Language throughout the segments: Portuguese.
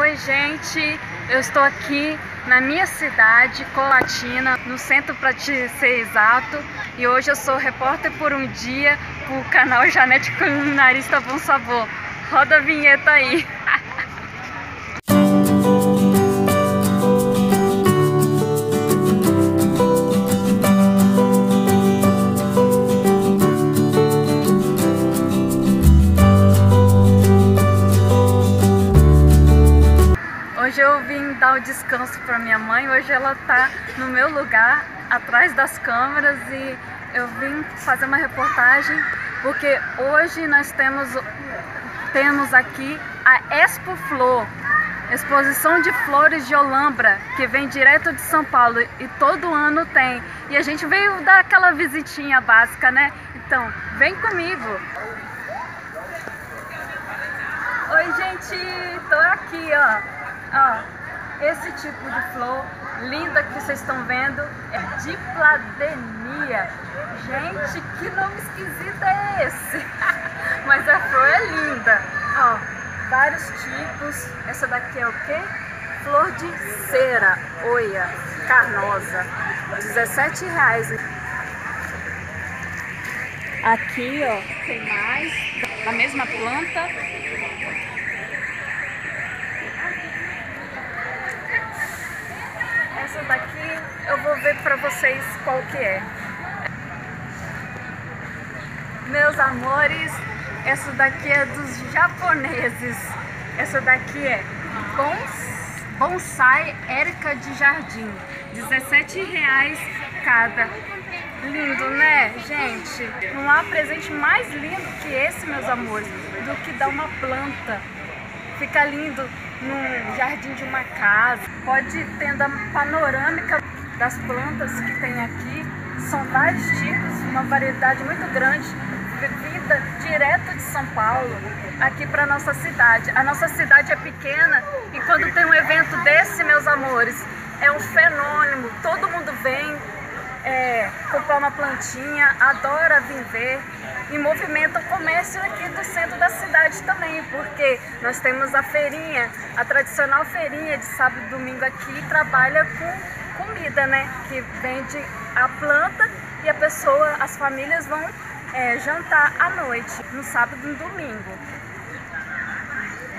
Oi, gente. Eu estou aqui na minha cidade, Colatina, no centro para te ser exato. E hoje eu sou repórter por um dia para o canal Janete Culinarista Bom Sabor. Roda a vinheta aí. Hoje eu vim dar o descanso para minha mãe. Hoje ela tá no meu lugar, atrás das câmeras e eu vim fazer uma reportagem porque hoje nós temos temos aqui a Expo Flor, exposição de flores de Olambra, que vem direto de São Paulo e todo ano tem. E a gente veio dar aquela visitinha básica, né? Então, vem comigo. Oi, gente, tô aqui, ó. Ó, esse tipo de flor linda que vocês estão vendo é dipladenia. Gente, que nome esquisito é esse? Mas a flor é linda. Ó, vários tipos. Essa daqui é o quê? Flor de cera, oia, carnosa. 17 reais. Aqui, ó, tem mais da mesma planta. Essa daqui eu vou ver para vocês qual que é. Meus amores, essa daqui é dos japoneses. Essa daqui é Bonsai Érica de Jardim. 17 reais cada. Lindo, né, gente? Não há presente mais lindo que esse, meus amores, do que dar uma planta. Fica lindo no jardim de uma casa. Pode tenda panorâmica das plantas que tem aqui. São vários tipos, uma variedade muito grande, vinda direto de São Paulo, aqui para nossa cidade. A nossa cidade é pequena e quando tem um evento desse, meus amores, é um fenômeno. Todo mundo vem é, comprar uma plantinha, adora vir ver e movimenta o comércio aqui do centro da cidade também, porque nós temos a feirinha, a tradicional feirinha de sábado e domingo aqui, trabalha com comida, né? Que vende a planta e a pessoa, as famílias vão é, jantar à noite, no sábado e no domingo.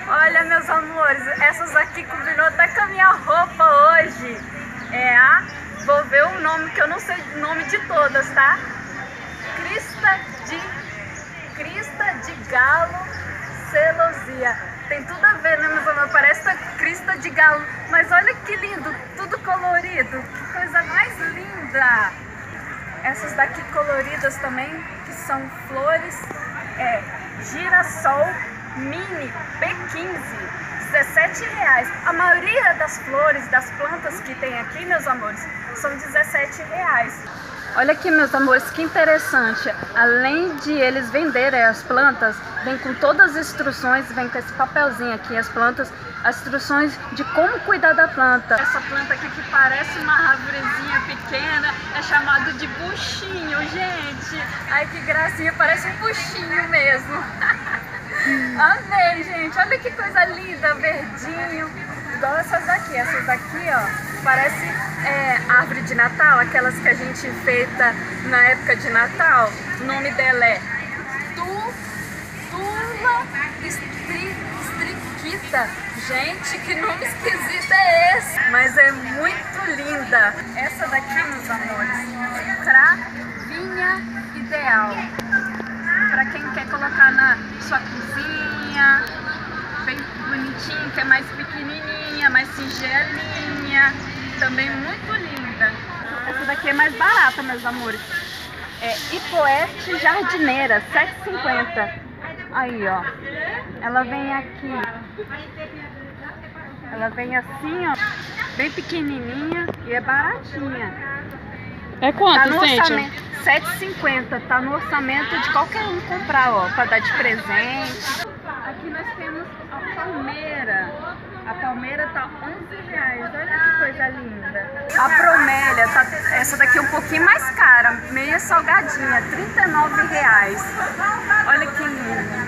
Olha, meus amores, essas aqui combinou até com a minha roupa hoje. É a, vou ver o nome, que eu não sei o nome de todas, tá? Crista de de galo celosia. Tem tudo a ver, né, meus amores? Parece a crista de galo. Mas olha que lindo, tudo colorido. Que coisa mais linda. Essas daqui coloridas também, que são flores, é girassol mini P15. 17 reais. A maioria das flores, das plantas que tem aqui, meus amores, são 17 reais. Olha aqui, meus amores, que interessante. Além de eles venderem as plantas, vem com todas as instruções, vem com esse papelzinho aqui, as plantas, as instruções de como cuidar da planta. Essa planta aqui que parece uma árvorezinha pequena é chamado de buchinho, gente. Ai, que gracinha, parece um buchinho mesmo. Amei, gente. Olha que coisa linda, verdinho. Igual essas daqui. Essas daqui, ó, Parece é, árvore de Natal, aquelas que a gente feita na época de Natal. O nome dela é tu, Tula estri, Estriquita. Gente, que nome esquisito é esse? Mas é muito linda. Essa daqui, meus amores, é cravinha ideal. Para quem quer colocar na sua cozinha, bem bonitinho, que é mais pequenininha, mais singelinha também muito linda. Essa daqui é mais barata, meus amores. É Ipoeste Jardineira, 7,50. Aí, ó. Ela vem aqui. Ela vem assim, ó. Bem pequenininha e é baratinha. É quanto, tá no gente? orçamento 7,50. Tá no orçamento de qualquer um comprar, ó. Pra dar de presente. Aqui nós temos a palmeira. A palmeira tá 11 reais, olha que coisa linda. A bromélia, tá, essa daqui é um pouquinho mais cara, meia salgadinha, 39 reais. Olha que linda.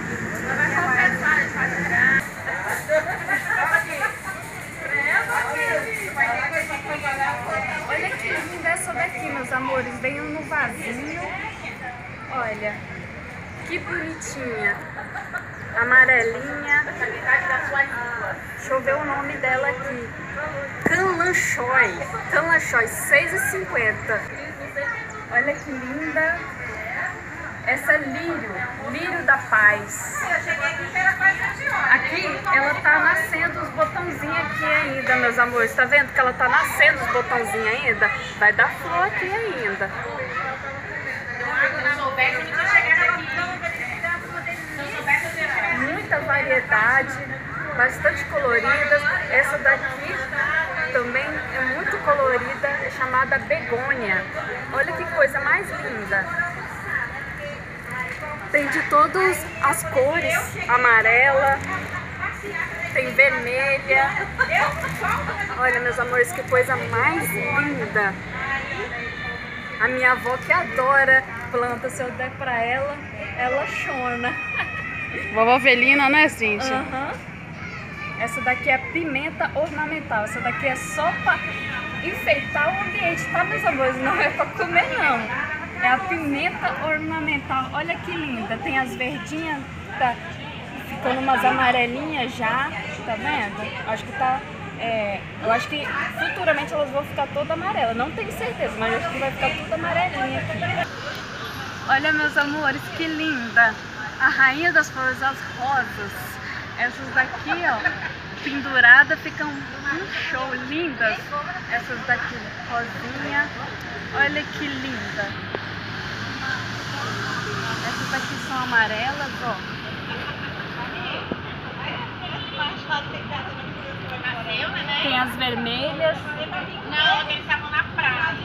Olha que linda essa daqui, meus amores. Veio no vasinho. Olha, que bonitinha. Amarelinha. Deixa eu ver o nome dela aqui. Canlanchói. Canlanchói, 6,50. Olha que linda. Essa é lírio, lírio da paz. Aqui ela tá nascendo os botãozinhos aqui ainda, meus amores. Tá vendo que ela tá nascendo os botãozinhos ainda? Vai dar flor aqui ainda. Muita variedade, bastante colorida. Essa daqui também é muito colorida, é chamada begônia. Olha que coisa mais linda. Tem de todas as cores, amarela, tem vermelha. Olha, meus amores, que coisa mais linda. A minha avó que adora planta, se eu der pra ela, ela chona. Vovó Velina, né, Cíntia? Uhum. Essa daqui é pimenta ornamental. Essa daqui é só pra enfeitar o ambiente, tá, meus amores? Não é pra comer, não. É a pimenta ornamental. Olha que linda. Tem as verdinhas, tá ficando umas amarelinhas já. Tá vendo? Acho que tá. É, eu acho que futuramente elas vão ficar toda amarela. Não tenho certeza, mas acho que vai ficar tudo amarelinha. Olha, meus amores, que linda. A rainha das flores, as rosas. Essas daqui, ó, pendurada, ficam um show, lindas. Essas daqui, rosinha. Olha que linda. Essas aqui são amarelas, ó. Tem as vermelhas. Não, eles estavam na praia.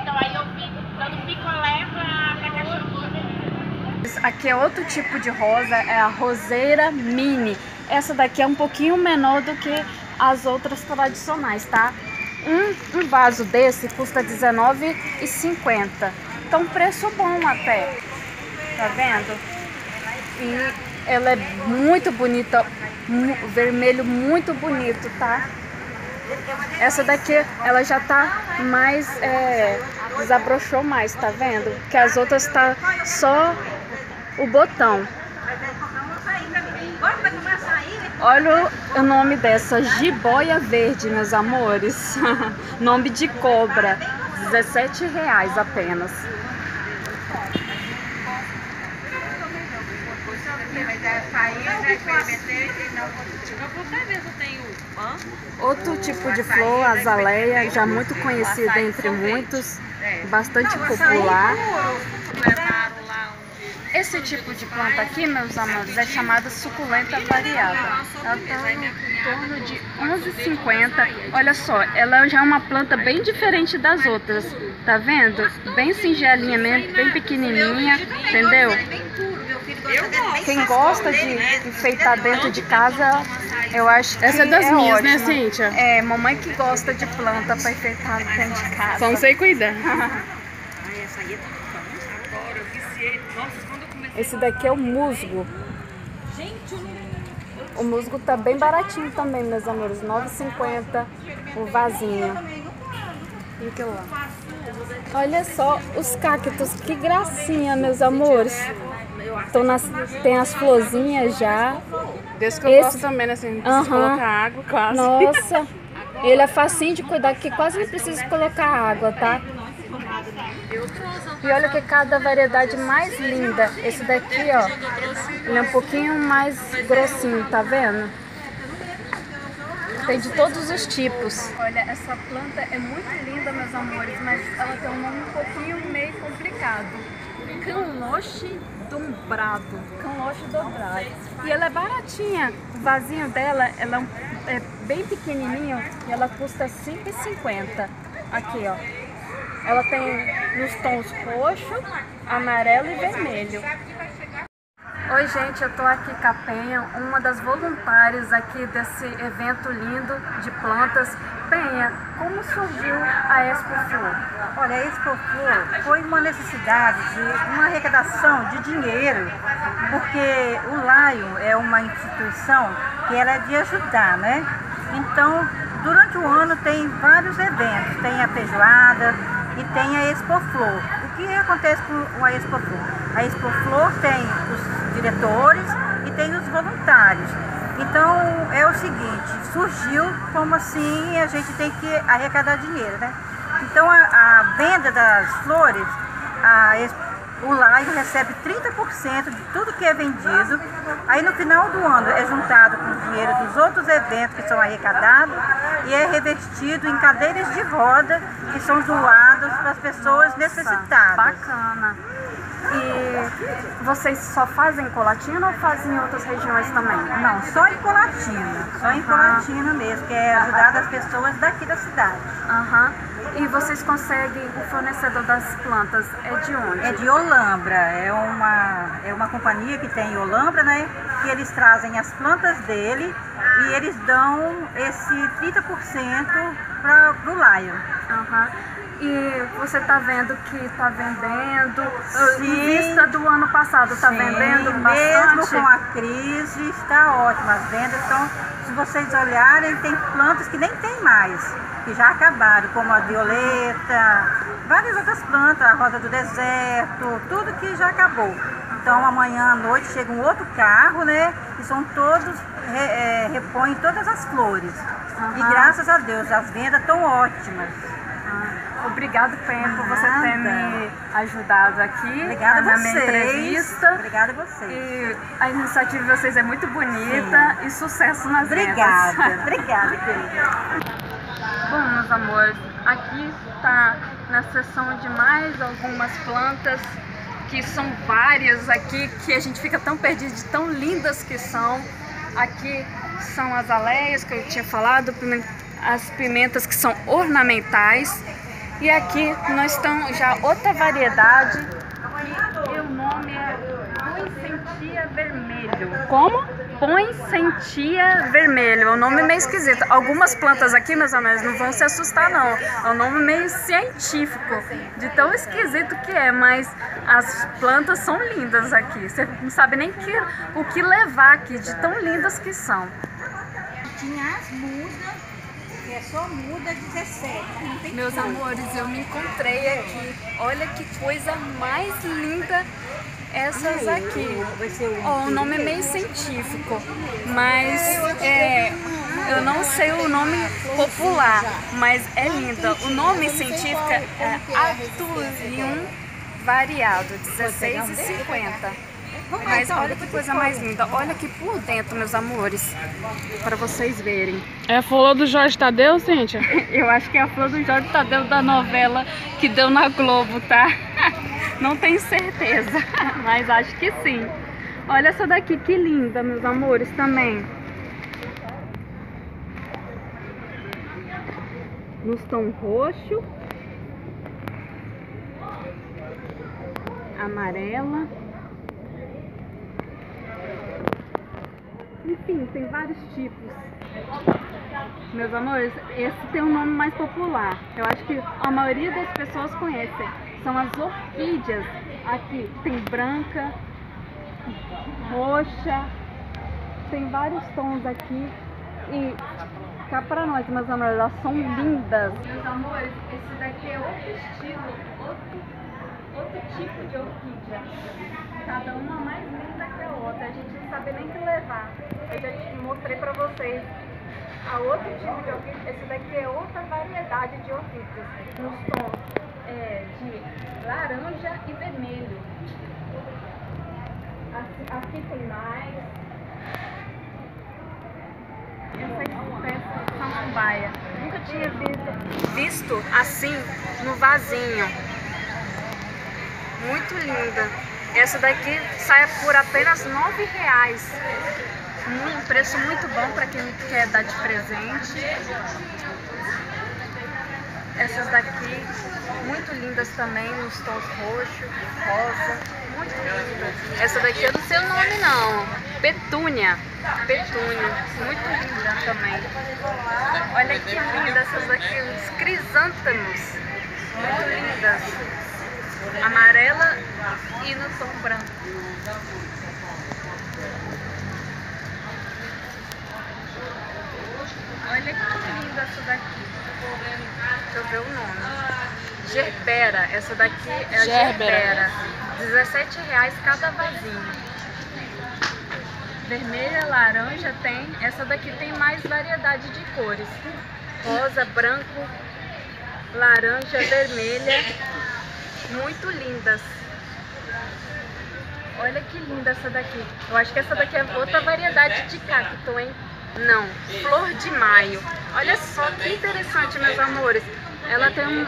Então aí eu vi dando picolé pra. Aqui é outro tipo de rosa, é a roseira mini. Essa daqui é um pouquinho menor do que as outras tradicionais, tá? Um, um vaso desse custa R$19,50. Então preço bom até. Tá vendo? E ela é muito bonita, vermelho muito bonito, tá? Essa daqui, ela já tá mais, é, desabrochou mais, tá vendo? Que as outras tá só o botão. Olha o nome dessa, jiboia verde, meus amores. nome de cobra, 17 reais apenas. Outro tipo de flor, azaleia, já muito conhecida entre muitos, bastante popular. Esse tipo de planta aqui, meus amores, é chamada suculenta variada. Ela está em torno de 11,50. Olha só, ela já é uma planta bem diferente das outras. Tá vendo? Bem singelinha mesmo, bem pequenininha, entendeu? Quem gosta de enfeitar dentro de casa, eu acho que Essa é das é minhas, né, ótimo. Cíntia? É, mamãe que gosta de planta para enfeitar dentro de casa. Só não sei cuidar. Esse daqui é o musgo. O musgo tá bem baratinho também, meus amores. 9,50 o vasinho. E que lá? Olha só os cactos, que gracinha, meus amores. Então, nas, tem as florzinhas já. Desde que eu Esse- gosto também, né? Assim, Aham. colocar água quase. Nossa, ele é facinho de cuidar, que quase não precisa colocar água, tá? E olha que cada variedade mais linda. Esse daqui, ó, ele é um pouquinho mais grossinho, tá vendo? Tem de todos os tipos. Olha, essa planta é muito linda, meus amores, mas ela tem um nome um pouquinho meio complicado. Canloche dobrado. Canloche dobrado. E ela é baratinha. O vasinho dela, ela é, é bem pequenininho e ela custa R$ 5,50. Aqui, ó. Ela tem nos tons roxo, amarelo e vermelho. Oi, gente, eu tô aqui com a Penha, uma das voluntárias aqui desse evento lindo de plantas. Penha, como surgiu a Expo Flor? Olha, a Expo Flor foi uma necessidade de uma arrecadação de dinheiro, porque o Lion é uma instituição que ela é de ajudar, né? Então, durante o ano tem vários eventos, tem a feijoada e tem a Expo Flor. O que acontece com a Expo Flor? A Expo Flor tem os diretores e tem os voluntários. Então é o seguinte, surgiu como assim a gente tem que arrecadar dinheiro, né? Então a, a venda das flores, a, o Laio recebe 30% de tudo que é vendido. Aí no final do ano é juntado com o dinheiro dos outros eventos que são arrecadados e é revestido em cadeiras de roda que são para as pessoas necessitadas. Bacana. E vocês só fazem em Colatina ou fazem em outras regiões também? Não, só em Colatina, só em Colatina mesmo, que é ajudar as pessoas daqui da cidade. Aham. E vocês conseguem, o fornecedor das plantas é de onde? É de Olambra, é uma, é uma companhia que tem em Olambra, né? Que eles trazem as plantas dele e eles dão esse 30% para o Lion. Aham. E você está vendo que está vendendo, Sim. em vista do ano passado, está vendendo mesmo bastante? com a crise, está ótimo. As vendas estão, se vocês olharem, tem plantas que nem tem mais, que já acabaram, como a violeta, várias outras plantas, a rosa do deserto, tudo que já acabou. Então amanhã à noite chega um outro carro, né? E são todos, re, é, repõem todas as flores. E Aham. graças a Deus, as vendas estão ótimas. Ah, Obrigado, Pen, por você ter me ajudado aqui Obrigada na minha entrevista. Obrigada a vocês. E a iniciativa de vocês é muito bonita e sucesso nas Obrigada, obrigada, querida. Bom, meus amores, aqui está na seção de mais algumas plantas, que são várias aqui, que a gente fica tão perdido de tão lindas que são. Aqui são as aleias que eu tinha falado, as pimentas que são ornamentais. E aqui nós estamos já outra variedade, que o nome é Poinsettia vermelho. Como? Poinsettia vermelho, é um nome meio esquisito. Algumas plantas aqui, meus amigos, não vão se assustar não. É um nome meio científico, de tão esquisito que é, mas as plantas são lindas aqui. Você não sabe nem que, o que levar aqui, de tão lindas que são. Tinha as mudas, que é só muda 17, não tem Meus cor. amores, eu me encontrei aqui. Olha que coisa mais linda essas aqui. Ser o nome é meio científico, mas é, eu não sei o nome popular, mas é linda. O nome científico é Arturium variado, 16,50. Mas olha que coisa mais linda. Olha aqui por dentro, meus amores, para vocês verem. É a flor do Jorge Tadeu, Cíntia? Eu acho que é a flor do Jorge Tadeu da novela que deu na Globo, tá? Não tenho certeza, mas acho que sim. Olha essa daqui, que linda, meus amores, também. Nos tom roxo, amarela. Enfim, tem vários tipos. Meus amores, esse tem um nome mais popular. Eu acho que a maioria das pessoas conhecem. São as orquídeas. Aqui tem branca, roxa, tem vários tons aqui. E cá pra nós, meus amores, elas são lindas. Meus amores, esse daqui é outro estilo, outro, outro tipo de orquídea. Cada uma mais linda A gente não sabe nem que levar. Eu já mostrei pra vocês a outro tipo de orquídea. Esse daqui é outra variedade de orquídeas. Nos tons é, de laranja e vermelho. Aqui, aqui tem mais. Essa espécie de samambaia. Nunca tinha visto, visto assim no vasinho. Muito linda. Essa daqui sai por apenas 9 reais. Um preço muito bom para quem quer dar de presente. Essas daqui, muito lindas também, nos tons roxo, rosa, muito lindas. Essa daqui eu não sei o nome não, petúnia, petúnia, muito linda também. Olha que linda essas daqui, os crisântemos, muito lindas. Amarela e no tom branco. Olha que linda essa daqui. Deixa eu ver o nome. Gerbera. Essa daqui é a Gerbera. Gerbera. 17 reais cada vasinho. vermelha, laranja tem. Essa daqui tem mais variedade de cores. Rosa, branco, laranja, vermelha. Muito lindas. Olha que linda essa daqui. Eu acho que essa daqui é outra variedade de cacto, hein? Não, flor de maio. Olha só que interessante, meus amores. Ela tem um...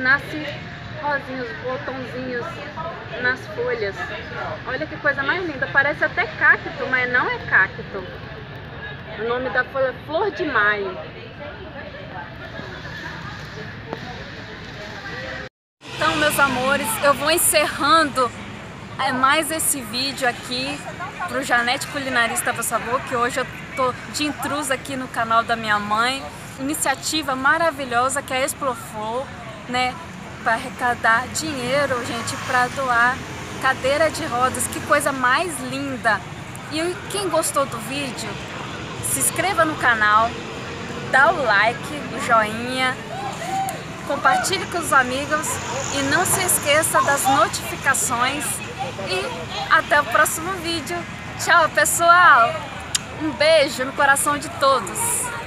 nasce rosinhos, botãozinhos nas folhas. Olha que coisa mais linda. Parece até cacto, mas não é cacto. O nome da folha é Flor de Maio. Então, meus amores, eu vou encerrando é, mais esse vídeo aqui pro Janete Culinarista por Sabor, que hoje eu tô de intrusa aqui no canal da minha mãe. Iniciativa maravilhosa que é a Exploflor, né? Para arrecadar dinheiro, gente, para doar cadeira de rodas. Que coisa mais linda! E quem gostou do vídeo, se inscreva no canal, dá o like, o joinha, compartilhe com os amigos e não se esqueça das notificações e até o próximo vídeo. Tchau, pessoal! Um beijo no coração de todos!